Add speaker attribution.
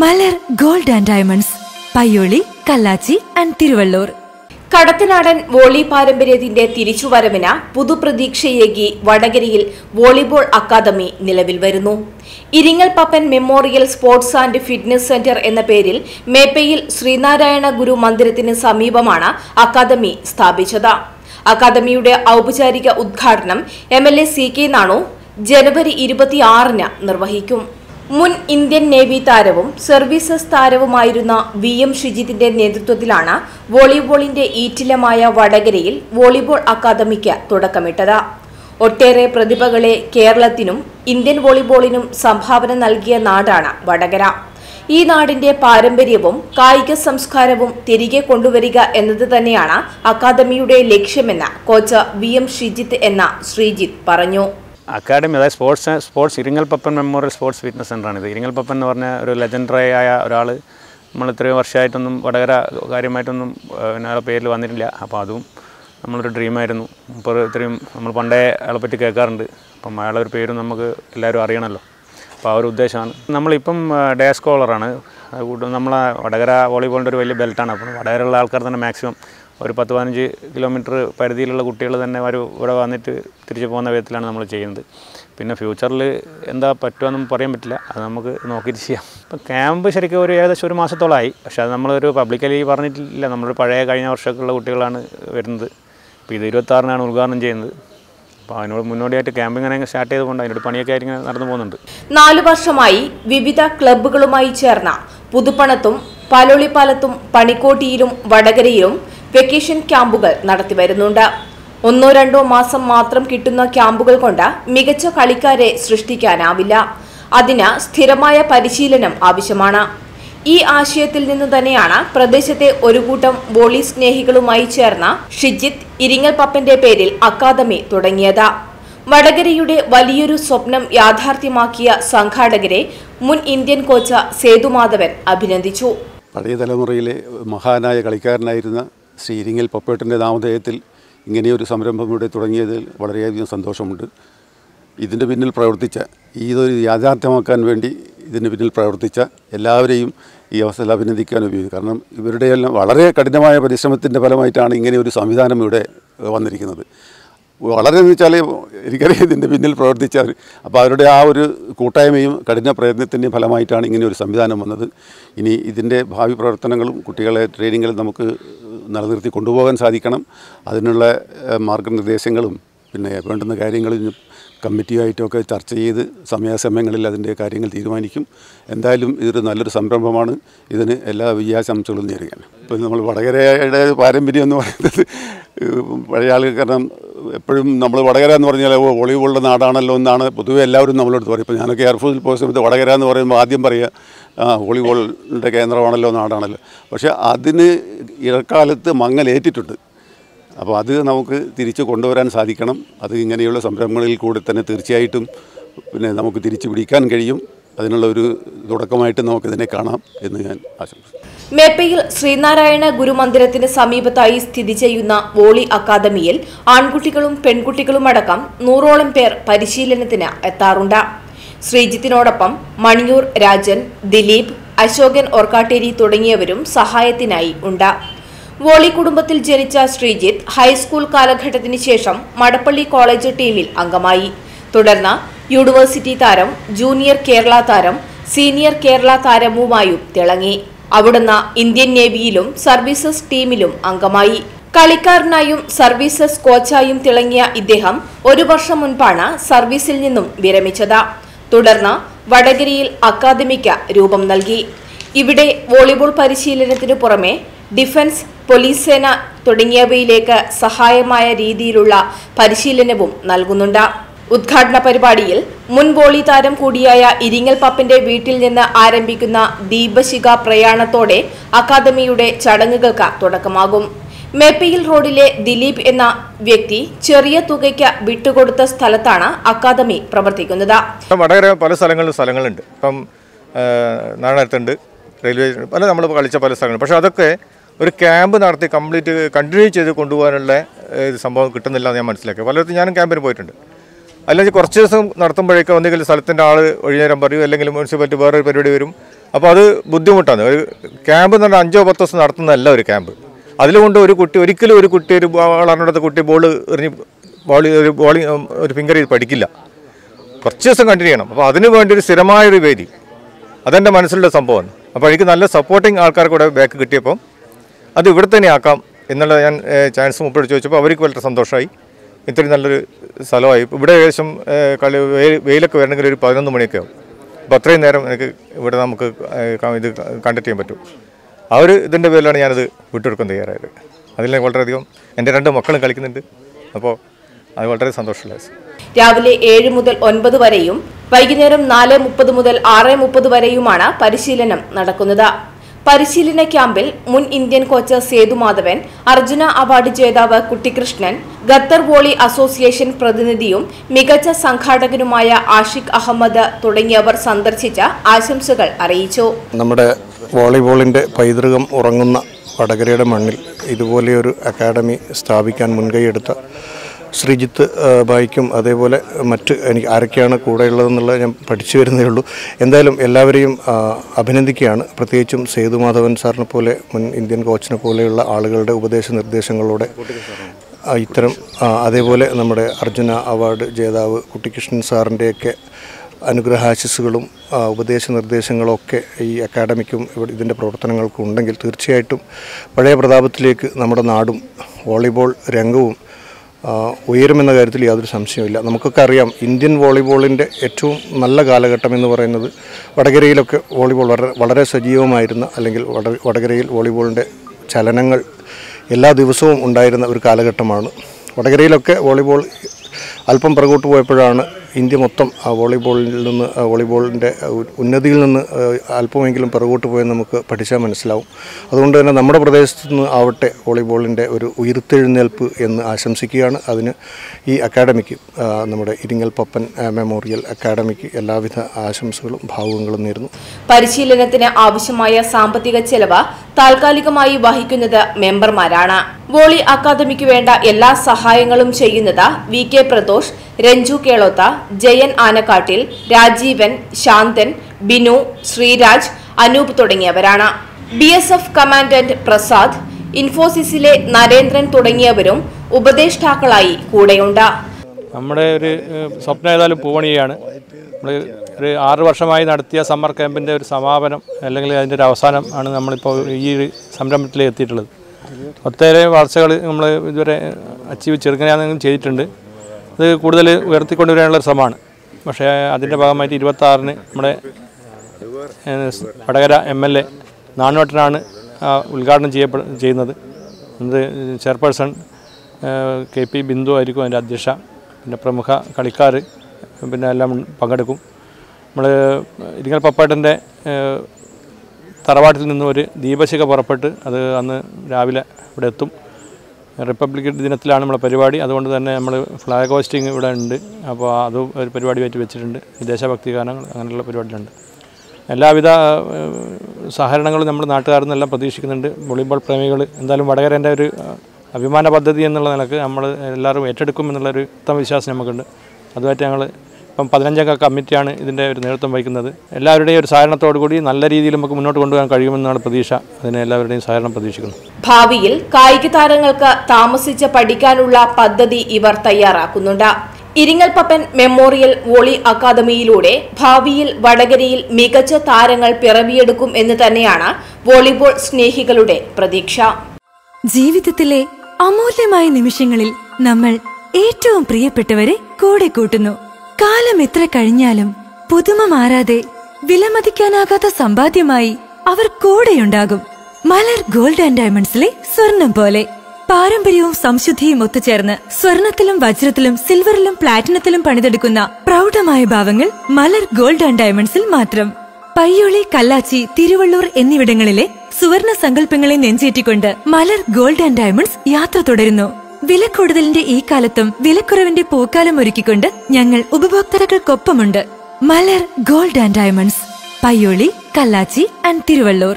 Speaker 1: Malar gold and diamonds Payyoli Kallachi and Thiruvallur.
Speaker 2: Kadathanadan volley പാരമ്പര്യത്തിന്റെ തിരിച്ചുവരവിന് പുതുപ്രതീക്ഷയേകി വടകരയിൽ വോളിബോൾ അക്കാദമി നിലവിൽ വരുന്നു. Iringal Pappan memorial sports and fitness centre എന്ന പേരിൽ മേപ്പയിൽ ശ്രീനാരായണ ഗുരു മന്ദിരത്തിന് സമീപമാണ് അക്കാദമി സ്ഥാപിച്ചത്. അക്കാദമിയുടെ ഔപചാരിക ഉദ്ഘാടനം M L A C K Nanu ജനുവരി ഇരുപത്തിയാറിന് നിർവഹിക്കും. മുൻ ഇന്ത്യൻ നേവി താരവും സർവീസസ് താരവുമായിരുന്ന വി എം ഷിജിത്തിന്റെ നേതൃത്വത്തിലാണ് വോളിബോളിന്റെ ഈറ്റിലമായ വടകരയിൽ വോളിബോൾ അക്കാദമിക്ക് തുടക്കമിട്ടത്. ഒട്ടേറെ പ്രതിഭകളെ കേരളത്തിനും ഇന്ത്യൻ വോളിബോളിനും സംഭാവന നൽകിയ നാടാണ് വടകര. ഈ നാടിന്റെ പാരമ്പര്യവും കായിക സംസ്കാരവും തിരികെ കൊണ്ടുവരിക എന്നത് തന്നെയാണ് അക്കാദമിയുടെ ലക്ഷ്യമെന്ന് കോച്ച് വി എം ഷിജിത്ത് എന്ന ശ്രീജിത്ത് പറഞ്ഞു.
Speaker 3: അക്കാഡമി അതായത് sports sports Iringal Pappan memorial sports fitness സെന്ററാണിത് Iringal Pappan എന്ന് പറഞ്ഞ ഒരു ലെജൻഡറി ആയ ഒരാൾ നമ്മൾ ഇത്രയും വർഷമായിട്ടൊന്നും വടകര കാര്യമായിട്ടൊന്നും പിന്നെ പേരിൽ വന്നിട്ടില്ല. അപ്പോൾ അതും നമ്മളൊരു ഡ്രീമായിരുന്നു. ഇപ്പോൾ ഇത്രയും നമ്മൾ പണ്ടേ അയാളെ പറ്റി കേൾക്കാറുണ്ട്. അപ്പം അയാളെ ഒരു പേരും നമുക്ക് എല്ലാവരും അറിയണമല്ലോ. അപ്പോൾ ആ ഒരു ഉദ്ദേശമാണ്. നമ്മളിപ്പം ഡേ സ്കോളറാണ്. നമ്മളെ വടകര വോളിബോളിന്റെ ഒരു വലിയ ബെൽറ്റാണ്. അപ്പം വടകരയുള്ള ആൾക്കാർ തന്നെ മാക്സിമം ഒരു പത്ത് പതിനഞ്ച് കിലോമീറ്റർ പരിധിയിലുള്ള കുട്ടികൾ തന്നെ ഒരു ഇവിടെ വന്നിട്ട് തിരിച്ചു പോകുന്ന വിധത്തിലാണ് നമ്മൾ ചെയ്യുന്നത്. പിന്നെ ഫ്യൂച്ചറിൽ എന്താ പറ്റുമെന്നും പറയാൻ പറ്റില്ല. അത് നമുക്ക് നോക്കിയിട്ട് ചെയ്യാം. ഇപ്പം ക്യാമ്പ് ശരിക്കും ഒരു ഏകദേശം ഒരു മാസത്തോളമായി പക്ഷേ അത് നമ്മളൊരു പബ്ലിക്കലി പറഞ്ഞിട്ടില്ല. നമ്മൾ പഴയ കഴിഞ്ഞ വർഷമൊക്കെയുള്ള കുട്ടികളാണ് വരുന്നത്. ഇപ്പോൾ ഇത് ഇരുപത്താറിനാണ് ഉദ്ഘാടനം ചെയ്യുന്നത്. അപ്പോൾ അതിനോട് മുന്നോടിയായിട്ട് ക്യാമ്പിങ് അങ്ങനെ സ്റ്റാർട്ട് ചെയ്തുകൊണ്ട് അതിനോട് പണിയൊക്കെ ആയിട്ട് നടന്നു പോകുന്നുണ്ട്.
Speaker 2: നാല് വർഷമായി വിവിധ ക്ലബ്ബുകളുമായി ചേർന്ന പുതുപ്പണത്തും പലോളിപ്പാലത്തും പണിക്കോട്ടിയിലും വടകരയിലും വെക്കേഷൻ ക്യാമ്പുകൾ നടത്തിവരുന്നുണ്ട് ഒന്നോ രണ്ടോ മാസം മാത്രം കിട്ടുന്ന ക്യാമ്പുകൾ കൊണ്ട് മികച്ച കളിക്കാരെ സൃഷ്ടിക്കാനാവില്ല. അതിന് സ്ഥിരമായ പരിശീലനം ആവശ്യമാണ്. ഈ ആശയത്തിൽ നിന്നു തന്നെയാണ് പ്രദേശത്തെ ഒരു കൂട്ടം വോളി സ്നേഹികളുമായി ചേർന്ന ഷിജിത്ത് ഇരിങ്ങൽ പപ്പന്റെ പേരിൽ അക്കാദമി തുടങ്ങിയത്. വടകരയുടെ വലിയൊരു സ്വപ്നം യാഥാർത്ഥ്യമാക്കിയ സംഘാടകരെ മുൻ ഇന്ത്യൻ കോച്ച് സേതുമാധവൻ അഭിനന്ദിച്ചു.
Speaker 4: പഴയ തലമുറയിലെ മഹാനായ കളിക്കാരനായിരുന്ന ശ്രീ ഇരിങ്ങൽ പപ്പേട്ടന്റെ നാമധേയത്തിൽ ഇങ്ങനെയൊരു സംരംഭം ഇവിടെ തുടങ്ങിയതിൽ വളരെയധികം സന്തോഷമുണ്ട്. ഇതിന്റെ പിന്നിൽ പ്രവർത്തിച്ച ഇതൊരു യാഥാർത്ഥ്യമാക്കാൻ വേണ്ടി ഇതിന് പിന്നിൽ പ്രവർത്തിച്ച എല്ലാവരെയും ഈ അവസരത്തിൽ അഭിനന്ദിക്കാൻ ഉപയോഗിക്കും. കാരണം ഇവരുടെയെല്ലാം വളരെ കഠിനമായ പരിശ്രമത്തിന്റെ ഫലമായിട്ടാണ് ഇങ്ങനെ ഒരു സംവിധാനം ഇവിടെ വന്നിരിക്കുന്നത്. വളരെ എന്ന് വെച്ചാൽ എനിക്കറിയാം ഇതിന്റെ പിന്നിൽ പ്രവർത്തിച്ചവർ അപ്പോൾ അവരുടെ ആ ഒരു കൂട്ടായ്മയും കഠിന പ്രയത്നത്തിന്റെയും ഫലമായിട്ടാണ് ഇങ്ങനെ ഒരു സംവിധാനം വന്നത്. ഇനി ഇതിന്റെ ഭാവി പ്രവർത്തനങ്ങളും കുട്ടികളെ ട്രെയിനിങ്ങിൽ നമുക്ക് നിലനിർത്തി കൊണ്ടുപോകാൻ സാധിക്കണം. അതിനുള്ള മാർഗനിർദ്ദേശങ്ങളും പിന്നെ വേണ്ടുന്ന കാര്യങ്ങളും കമ്മിറ്റിയായിട്ടൊക്കെ ചർച്ച ചെയ്ത് സമയാസമയങ്ങളിൽ അതിന്റെ കാര്യങ്ങൾ തീരുമാനിക്കും. എന്തായാലും ഇതൊരു നല്ലൊരു സംരംഭമാണ്. ഇതിന് എല്ലാ വിജയാശംസകളും നേരുകയാണ്. ഇപ്പോൾ നമ്മൾ വടകരയുടെ പാരമ്പര്യം എന്ന് പറയുന്നത് പഴയ ആളുകൾ കാരണം എപ്പോഴും നമ്മൾ വടകര എന്ന് പറഞ്ഞാൽ വോളിബോളിന്റെ നാടാണല്ലോ എന്നാണ് പൊതുവെ എല്ലാവരും നമ്മളോട് പറയും ഇപ്പോൾ ഞാനൊക്കെ എയർഫോഴ്സിൽ പോയ സമയത്ത് വടകര എന്ന് പറയുമ്പോൾ ആദ്യം പറയുക വോളിബോളിന്റെ കേന്ദ്രമാണല്ലോ നാടാണല്ലോ. പക്ഷേ അതിന് ഇടക്കാലത്ത് മങ്ങലേറ്റിട്ടുണ്ട് അപ്പോൾ അത് നമുക്ക് തിരിച്ച് കൊണ്ടുവരാൻ സാധിക്കണം. അത് ഇങ്ങനെയുള്ള സംരംഭങ്ങളിൽ കൂടി തന്നെ തീർച്ചയായിട്ടും പിന്നെ നമുക്ക് തിരിച്ചു പിടിക്കാൻ കഴിയും. അതിനുള്ള ഒരു തുടക്കമായിട്ട് നമുക്കിതിനെ കാണാം എന്ന് ഞാൻ ആശംസിക്കുന്നു.
Speaker 2: മേപ്പയിൽ ശ്രീനാരായണ ഗുരുമന്ദിരത്തിന് സമീപത്തായി സ്ഥിതി ചെയ്യുന്ന വോളി അക്കാദമിയിൽ ആൺകുട്ടികളും പെൺകുട്ടികളുമടക്കം നൂറോളം പേർ പരിശീലനത്തിന് എത്താറുണ്ട്. ശ്രീജിത്തിനോടൊപ്പം മണിയൂർ രാജൻ ദിലീപ് അശോകൻ ഓർക്കാട്ടേരി തുടങ്ങിയവരും സഹായത്തിനായി ഉണ്ട്. വോളി കുടുംബത്തിൽ ജനിച്ച ശ്രീജിത്ത് ഹൈസ്കൂൾ കാലഘട്ടത്തിന് ശേഷം മടപ്പള്ളി കോളേജ് ടീമിൽ അംഗമായി. തുടർന്ന് യൂണിവേഴ്സിറ്റി താരം ജൂനിയർ കേരള താരം സീനിയർ കേരള താരവുമായും തിളങ്ങി. അവിടുന്ന് ഇന്ത്യൻ നേവിയിലും സർവീസസ് ടീമിലും അംഗമായി. കളിക്കാരനായും സർവീസസ് കോച്ചായും തിളങ്ങിയ ഇദ്ദേഹം ഒരു വർഷം മുൻപാണ് സർവീസിൽ നിന്നും വിരമിച്ചത്. തുടർന്ന് വടകരയിൽ അക്കാദമിക്ക് രൂപം നൽകി. ഇവിടെ വോളിബോൾ പരിശീലനത്തിനു പുറമെ ഡിഫൻസ് പോലീസ് സേന തുടങ്ങിയവയിലേക്ക് സഹായമായ രീതിയിലുള്ള പരിശീലനവും നൽകുന്നുണ്ട്. ഉദ്ഘാടന പരിപാടിയിൽ മുൻ വോളി താരം കൂടിയായ ഇരിങ്ങൽ പപ്പിന്റെ വീട്ടിൽ നിന്ന് ആരംഭിക്കുന്ന ദീപശിഖ പ്രയാണത്തോടെ അക്കാദമിയുടെ ചടങ്ങുകൾക്ക് തുടക്കമാകും. മേപ്പയിൽ റോഡിലെ ദിലീപ് എന്ന വ്യക്തി ചെറിയ തുകയ്ക്ക് വിട്ടുകൊടുത്ത സ്ഥലത്താണ് അക്കാദമി പ്രവർത്തിക്കുന്നത്.
Speaker 5: വടകര പല സ്ഥലങ്ങളിലും സ്ഥലങ്ങളുണ്ട്. ഇപ്പം നാടകത്തുണ്ട് റെയിൽവേ പല നമ്മൾ കളിച്ച പല സ്ഥലങ്ങൾ. പക്ഷേ അതൊക്കെ ഒരു ക്യാമ്പ് നടത്തി കംപ്ലീറ്റ് കണ്ടിന്യൂ ചെയ്ത് കൊണ്ടുപോകാനുള്ള സംഭവം കിട്ടുന്നില്ല എന്ന് ഞാൻ മനസ്സിലാക്കി. പലയിടത്തും ഞാനും ക്യാമ്പിന് പോയിട്ടുണ്ട്. അല്ലെങ്കിൽ കുറച്ച് ദിവസം നടത്തുമ്പോഴേക്കും എന്തെങ്കിലും സ്ഥലത്തിന്റെ ആൾ ഒഴിഞ്ഞേരം പറയും അല്ലെങ്കിൽ മുനിസിപ്പാലിറ്റി വേറൊരു പരിപാടി വരും. അപ്പോൾ അത് ബുദ്ധിമുട്ടാണ്. ഒരു ക്യാമ്പ് എന്ന് പറഞ്ഞാൽ അഞ്ചോ പത്തോ ദിവസം നടത്തുന്നതല്ല ഒരു ക്യാമ്പ്. അതിലുകൊണ്ട് ഒരു കുട്ടി ഒരിക്കലും ഒരു കുട്ടി ഒരു വളർന്നെടുത്ത കുട്ടി ബോൾ എറിഞ്ഞ് ബോളി ഒരു ബോളിങ് ഒരു ഫിംഗർ ചെയ്ത് പഠിക്കില്ല. കുറച്ച് ദിവസം കണ്ടിന്യൂ ചെയ്യണം. അപ്പോൾ അതിനു വേണ്ടി ഒരു സ്ഥിരമായൊരു വേദി. അതെന്റെ മനസ്സിലുള്ള സംഭവമാണ്. അപ്പോൾ എനിക്ക് നല്ല സപ്പോർട്ടിങ് ആൾക്കാർ കൂടെ ബാക്ക് കിട്ടിയപ്പോൾ അത് ഇവിടെ തന്നെ ആക്കാം എന്നുള്ള ഞാൻ ചാൻസ് മുമ്പോട്ട് ചോദിച്ചപ്പോൾ അവർക്ക് വളരെ സന്തോഷമായി ഇത്രയും നല്ലൊരു സ്ഥലമായി. ഇവിടെ ഏകദേശം കളി വെയിലൊക്കെ വരണമെങ്കിൽ ഒരു പതിനൊന്ന് മണിയൊക്കെ ആവും. അപ്പോൾ അത്രയും നേരം എനിക്ക് ഇവിടെ നമുക്ക് ഇത് കണ്ടക്ട് ചെയ്യാൻ പറ്റും. ആ ഒരു ഇതിന്റെ പേരിലാണ് ഞാനത് വിട്ടുകൊടുക്കാൻ തയ്യാറായത്. അതിൽ വളരെയധികം എന്റെ രണ്ട് മക്കളും കളിക്കുന്നുണ്ട്. അപ്പോൾ അത് വളരെ സന്തോഷമുള്ള
Speaker 2: രാവിലെ ഏഴ് മുതൽ ഒൻപത് വരെയും വൈകുന്നേരം നാല് മുപ്പത് മുതൽ ആറ് മുപ്പത് വരെയുമാണ് പരിശീലനം നടക്കുന്നത്. പരിശീലന ക്യാമ്പിൽ മുൻ Indian coach Sethumadhavan Arjuna award ജേതാവ് കുട്ടിക്കൃഷ്ണൻ ഖത്തർ വോളി അസോസിയേഷൻ പ്രതിനിധിയും മികച്ച സംഘാടകനുമായ ആഷിഖ് അഹമ്മദ് തുടങ്ങിയവർ സന്ദർശിച്ച ആശംസകൾ അറിയിച്ചു.
Speaker 6: നമ്മുടെ വോളിബോളിന്റെ പൈതൃകം ഉറങ്ങുന്ന വടകരയുടെ മണ്ണിൽ ഇതുപോലെയൊരു അക്കാഡമി സ്ഥാപിക്കാൻ മുൻകൈയെടുത്ത ശ്രീജിത്ത് ബായിക്കും അതേപോലെ മറ്റ് എനിക്ക് ആരൊക്കെയാണ് കൂടെയുള്ളതെന്നുള്ളത് ഞാൻ പഠിച്ചു വരുന്നേ ഉള്ളൂ. എന്തായാലും എല്ലാവരെയും അഭിനന്ദിക്കുകയാണ്. പ്രത്യേകിച്ചും സേതു മാധവൻ സാറിനെ പോലെ മുൻ ഇന്ത്യൻ കോച്ചിനെ പോലെയുള്ള ആളുകളുടെ ഉപദേശ നിർദ്ദേശങ്ങളോടെ ഇത്തരം അതേപോലെ നമ്മുടെ അർജുന അവാർഡ് ജേതാവ് കുട്ടിക്കൃഷ്ണൻ സാറിന്റെയൊക്കെ അനുഗ്രഹാശിസുകളും ഉപദേശ നിർദ്ദേശങ്ങളൊക്കെ ഈ അക്കാഡമിക്കും ഇവിടെ ഇതിന്റെ പ്രവർത്തനങ്ങൾക്കും ഉണ്ടെങ്കിൽ തീർച്ചയായിട്ടും പഴയ പ്രതാപത്തിലേക്ക് നമ്മുടെ നാടും വോളിബോൾ രംഗവും ഉയരുമെന്ന കാര്യത്തിൽ യാതൊരു സംശയമില്ല നമുക്കൊക്കെ അറിയാം ഇന്ത്യൻ വോളിബോളിന്റെ ഏറ്റവും നല്ല കാലഘട്ടം എന്ന് പറയുന്നത് വടകരയിലൊക്കെ വോളിബോൾ വളരെ വളരെ സജീവമായിരുന്ന അല്ലെങ്കിൽ വട വടകരയിൽ വോളിബോളിന്റെ ചലനങ്ങൾ എല്ലാ ദിവസവും ഉണ്ടായിരുന്ന ഒരു കാലഘട്ടമാണ്. വടകരയിലൊക്കെ വോളിബോൾ അല്പം പുറകോട്ട് പോയപ്പോഴാണ് ഇന്ത്യ മൊത്തം വോളിബോളിൽ നിന്ന് വോളിബോളിന്റെ ഉന്നതിയിൽ നിന്ന് അല്പമെങ്കിലും പുറകോട്ട് പോയെന്ന് നമുക്ക് പഠിച്ചാൽ മനസ്സിലാവും. അതുകൊണ്ട് തന്നെ നമ്മുടെ പ്രദേശത്തു നിന്ന് ആവട്ടെ വോളിബോളിന്റെ ഒരു ഉയർത്തെഴുന്നേൽപ്പ് എന്ന് ആശംസിക്കുകയാണ്. അതിന് ഈ അക്കാഡമിക്ക് നമ്മുടെ ഇരിങ്ങൽ പപ്പൻ മെമ്മോറിയൽ അക്കാഡമിക്ക് എല്ലാവിധ ആശംസകളും ഭാവുകങ്ങളും നേരുന്നു.
Speaker 2: പരിശീലനത്തിന് ആവശ്യമായ സാമ്പത്തിക ചെലവ് താൽക്കാലികമായി വഹിക്കുന്നത് മെമ്പർമാരാണ്. വോളി അക്കാദമിക്ക് വേണ്ട എല്ലാ സഹായങ്ങളും ചെയ്യുന്നത് വി കെ പ്രദോഷ് രഞ്ജു കേളോത്ത ജയൻ ആനക്കാട്ടിൽ രാജീവൻ ശാന്തൻ ബിനു ശ്രീരാജ് അനൂപ് തുടങ്ങിയവരാണ്. B S F commandant Prasad ഇൻഫോസിസിലെ Narendran തുടങ്ങിയവരും ഉപദേഷ്ടാക്കളായി കൂടെയുണ്ട്.
Speaker 7: നമ്മുടെ ഒരു സ്വപ്നം ഏതായാലും പൂവണിയാണ് നമ്മൾ ഒരു ആറ് വർഷമായി നടത്തിയ സമ്മർ ക്യാമ്പിന്റെ ഒരു സമാപനം അല്ലെങ്കിൽ അതിന്റെ ഒരു അവസാനം ആണ് നമ്മളിപ്പോൾ ഈ ഒരു സംരംഭത്തിൽ എത്തിയിട്ടുള്ളത്. ഒത്തേറെ വളർച്ചകൾ നമ്മൾ ഇതുവരെ അച്ചീവ് ചെറുങ്ങനെയാണെങ്കിലും ചെയ്തിട്ടുണ്ട്. അത് കൂടുതൽ ഉയർത്തിക്കൊണ്ടുവരാനുള്ള ഒരു ശ്രമമാണ്. പക്ഷേ അതിന്റെ ഭാഗമായിട്ട് ഇരുപത്താറിന് നമ്മുടെ വടകര എം എൽ എ നാണുവട്ടനാണ് ഉദ്ഘാടനം ചെയ്യപ്പെ ചെയ്യുന്നത്. അത് ചെയർപേഴ്സൺ കെ പി ബിന്ദു ആയിരിക്കും അതിന്റെ അധ്യക്ഷ. പിന്നെ പ്രമുഖ കളിക്കാർ പിന്നെ എല്ലാം പങ്കെടുക്കും. നമ്മൾ ഇരിങ്ങൽ പപ്പാട്ടന്റെ തറവാട്ടിൽ നിന്നും ഒരു ദീപശിഖ പുറപ്പെട്ട് അത് അന്ന് രാവിലെ ഇവിടെ എത്തും. റിപ്പബ്ലിക് ദിനത്തിലാണ് നമ്മളെ പരിപാടി. അതുകൊണ്ട് തന്നെ നമ്മൾ ഫ്ലാഗ് ഹോസ്റ്റിംഗ് ഇവിടെ ഉണ്ട്. അപ്പോൾ അതും ഒരു പരിപാടിയായിട്ട് വെച്ചിട്ടുണ്ട്. ദേശഭക്തി ഗാനങ്ങൾ അങ്ങനെയുള്ള പരിപാടികളുണ്ട്. എല്ലാവിധ സഹകരണങ്ങളും നമ്മുടെ നാട്ടുകാരിൽ നിന്നെല്ലാം പ്രതീക്ഷിക്കുന്നുണ്ട്. വോളിബോൾ പ്രേമികൾ എന്തായാലും വടകരേന്റെ ഒരു അഭിമാന പദ്ധതി എന്നുള്ള നിലയ്ക്ക് നമ്മൾ എല്ലാവരും ഏറ്റെടുക്കും എന്നുള്ളൊരു ഉത്തമ വിശ്വാസം നമുക്കുണ്ട്. അതുമായിട്ട് ഞങ്ങൾ ഇപ്പം പതിനഞ്ചംഗ കമ്മിറ്റിയാണ് ഇതിന്റെ ഒരു നേതൃത്വം വഹിക്കുന്നത്. എല്ലാവരുടെയും ഒരു സഹകരണത്തോടു കൂടി നല്ല രീതിയിൽ നമുക്ക് മുന്നോട്ട് കൊണ്ടുപോകാൻ കഴിയുമെന്നാണ് പ്രതീക്ഷ. അതിനെ എല്ലാവരുടെയും സഹകരണം പ്രതീക്ഷിക്കുന്നു.
Speaker 2: ഭാവിയിൽ കായിക താരങ്ങൾക്ക് താമസിച്ച് പഠിക്കാനുള്ള പദ്ധതി ഇവർ തയ്യാറാക്കുന്നുണ്ട്. ഇരിങ്ങൽപ്പപ്പൻ മെമ്മോറിയൽ വോളി അക്കാദമിയിലൂടെ ഭാവിയിൽ വടകരയിൽ മികച്ച താരങ്ങൾ പിറവിയെടുക്കും എന്ന് തന്നെയാണ് വോളിബോൾ സ്നേഹികളുടെ പ്രതീക്ഷ.
Speaker 1: ജീവിതത്തിലെ അമൂല്യമായ നിമിഷങ്ങളിൽ നമ്മൾ ഏറ്റവും പ്രിയപ്പെട്ടവരെ കൂടെ കൂട്ടുന്നു. കാലം എത്ര കഴിഞ്ഞാലും പുതുമ മാറാതെ വിലമതിക്കാനാകാത്ത സമ്പാദ്യമായി അവർ കൂടെയുണ്ടാകും. മലർ ഗോൾഡ് ആൻഡ് ഡയമണ്ട്സിലെ സ്വർണം പോലെ. പാരമ്പര്യവും സംശുദ്ധിയും ഒത്തുചേർന്ന് സ്വർണത്തിലും വജ്രത്തിലും സിൽവറിലും പ്ലാറ്റിനത്തിലും പണിതെടുക്കുന്ന പ്രൗഢമായ ഭാവങ്ങൾ മലർ ഗോൾഡ് ആൻഡ് ഡയമണ്ട്സിൽ മാത്രം. പയ്യോളി കല്ലാച്ചി തിരുവള്ളൂർ എന്നിവിടങ്ങളിലെ സുവർണ സങ്കല്പങ്ങളെ നെഞ്ചേറ്റിക്കൊണ്ട് മലർ ഗോൾഡ് ആൻഡ് ഡയമണ്ട്സ് യാത്ര തുടരുന്നു. വിലക്കൂടുതലിന്റെ ഈ കാലത്തും വിലക്കുറവിന്റെ പൂക്കാലം ഒരുക്കിക്കൊണ്ട് ഞങ്ങൾ ഉപഭോക്താക്കൾക്കൊപ്പമുണ്ട്. Malar gold and diamonds Payyoli Kallachi and Thiruvallur.